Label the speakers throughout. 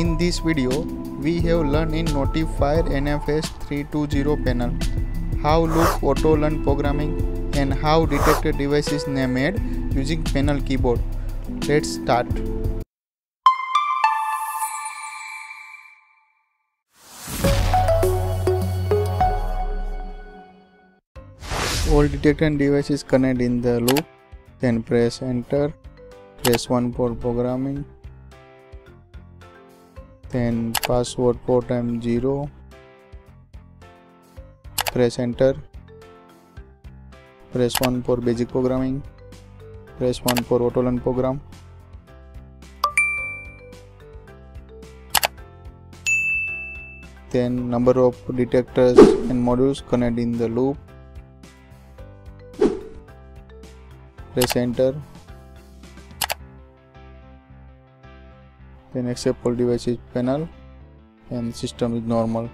Speaker 1: In this video, we have learned in Notifier NFS 320 panel how look auto learn programming and how detected devices named using panel keyboard. Let's start. All detected devices connect in the loop, then press enter, press 1 for programming, then password 4 times 0, press enter, press 1 for basic programming, press 1 for auto learn program, then number of detectors and modules connect in the loop press enter then accept all devices panel and system is normal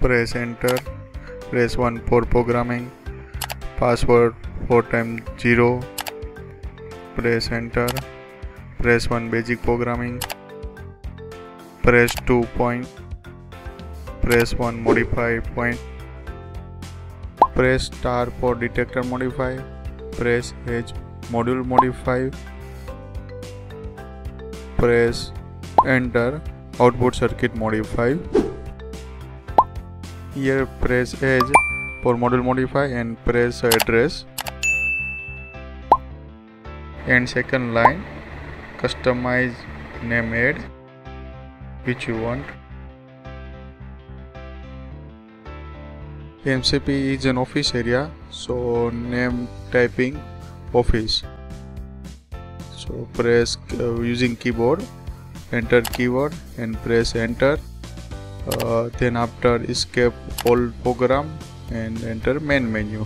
Speaker 1: press enter press 1 for programming password 4 times 0 press enter press 1 basic programming press 2 point press 1 modify point. Press star for detector modify. Press h module modify. Press enter output circuit modify. Here press edge for module modify and press address. And second line customize name add which you want MCP is an office area so name typing office so press uh, using keyboard enter keyword and press enter uh, then after escape all program and enter main menu